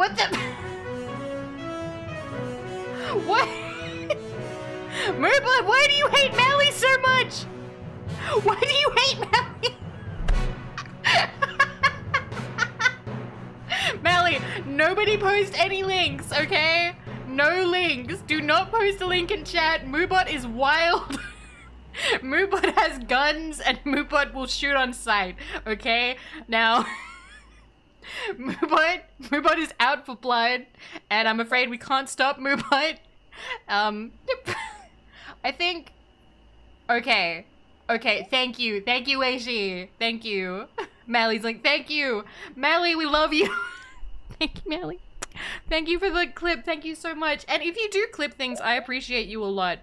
What the? What? Moobot, why do you hate Melly so much? Why do you hate Melly? Melly, nobody post any links, okay? No links. Do not post a link in chat. Moobot is wild. Moobot has guns and Moobot will shoot on sight, okay? Now, Moobot, Moobot is out for blood, and I'm afraid we can't stop Moobot. Um, I think, okay, okay, thank you, thank you, Weishi, thank you. Mally's like, thank you, Mally, we love you. thank you, Mally. Thank you for the clip, thank you so much. And if you do clip things, I appreciate you a lot.